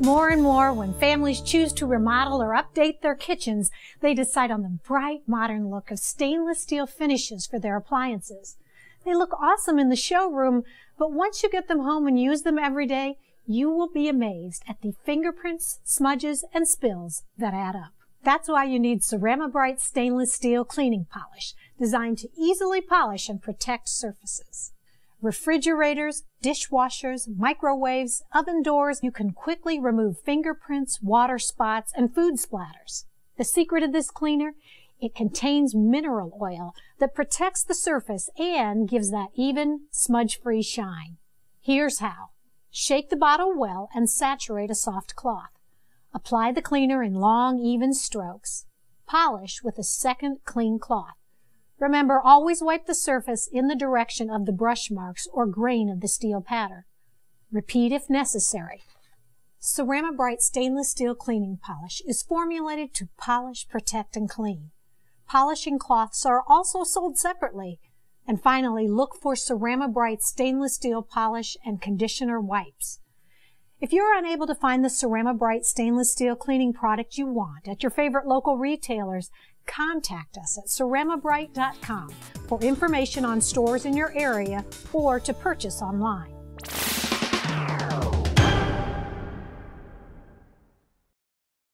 More and more, when families choose to remodel or update their kitchens, they decide on the bright modern look of stainless steel finishes for their appliances. They look awesome in the showroom, but once you get them home and use them every day, you will be amazed at the fingerprints, smudges, and spills that add up. That's why you need Cerama Bryte stainless steel cleaning polish, designed to easily polish and protect surfaces refrigerators, dishwashers, microwaves, oven doors, you can quickly remove fingerprints, water spots, and food splatters. The secret of this cleaner? It contains mineral oil that protects the surface and gives that even, smudge-free shine. Here's how. Shake the bottle well and saturate a soft cloth. Apply the cleaner in long, even strokes. Polish with a second clean cloth. Remember, always wipe the surface in the direction of the brush marks or grain of the steel pattern. Repeat if necessary. Cerama Bryte stainless steel cleaning polish is formulated to polish, protect, and clean. Polishing cloths are also sold separately. And finally, look for Cerama Bryte stainless steel polish and conditioner wipes. If you're unable to find the Cerama Bryte stainless steel cleaning product you want at your favorite local retailers, contact us at ceramabryte.com for information on stores in your area or to purchase online.